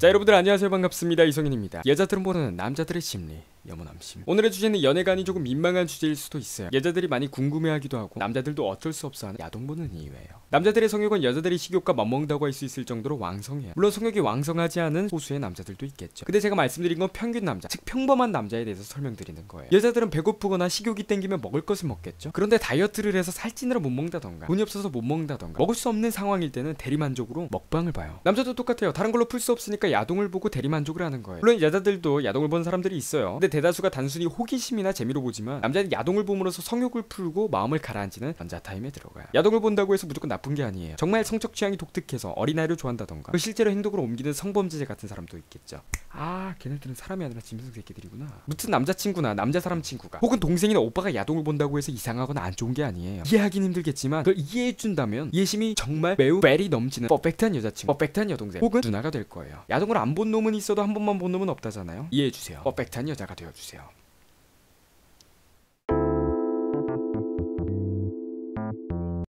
자 여러분들 안녕하세요. 반갑습니다. 이성현입니다. 여자들은 모르는 남자들의 심리 여모남심. 오늘의 주제는 아닌 조금 민망한 주제일 수도 있어요. 여자들이 많이 궁금해하기도 하고 남자들도 어쩔 수 없어 하는 야동 보는 이유예요. 남자들의 성욕은 여자들의 식욕과 맞먹는다고 할 수 있을 정도로 왕성해요. 물론 성욕이 왕성하지 않은 소수의 남자들도 있겠죠. 근데 제가 말씀드린 건 평균 남자 즉 평범한 남자에 대해서 설명드리는 거예요. 여자들은 배고프거나 식욕이 땡기면 먹을 것을 먹겠죠. 그런데 다이어트를 해서 살찌느라 못 먹는다던가 돈이 없어서 못 먹는다던가 먹을 수 없는 상황일 때는 대리만족으로 먹방을 봐요. 남자도 똑같아요. 다른 걸로 풀 수 없으니까 야동을 보고 대리만족을 하는 거예요. 물론 여자들도 야동을 본 사람들이 있어요 근데 대다수가 단순히 호기심이나 재미로 보지만 남자는 야동을 봄으로써 성욕을 풀고 마음을 가라앉히는 현자 타임에 들어가요. 야동을 본다고 해서 무조건 나쁜 게 아니에요. 정말 성적 취향이 독특해서 어린아이를 좋아한다던가 그 실제로 행동으로 옮기는 성범죄자 같은 사람도 있겠죠 아 걔네들은 사람이 아니라 짐승 새끼들이구나. 무튼 남자친구나 남자 사람 친구가. 혹은 동생이나 오빠가 야동을 본다고 해서 이상하거나 안 좋은 게 아니에요. 이해하긴 힘들겠지만 그걸 이해해준다면 이해심이 정말 매우 벨이 넘치는 퍼펙트한 여자친구 퍼펙트한 여동생 혹은 누나가 될 거예요. 야동을 안 본 놈은 있어도 한 번만 본 놈은 없다잖아요. 이해해주세요. 퍼펙트한 여자가 되어주세요